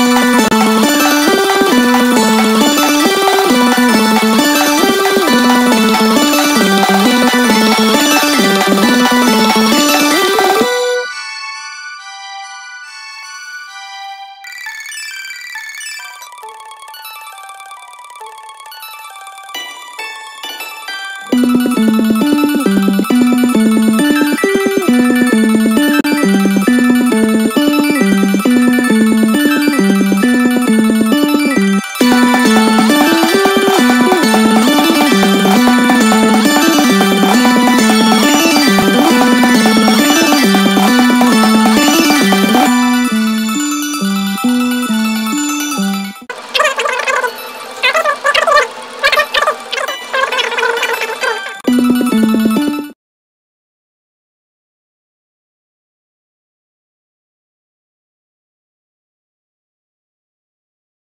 Música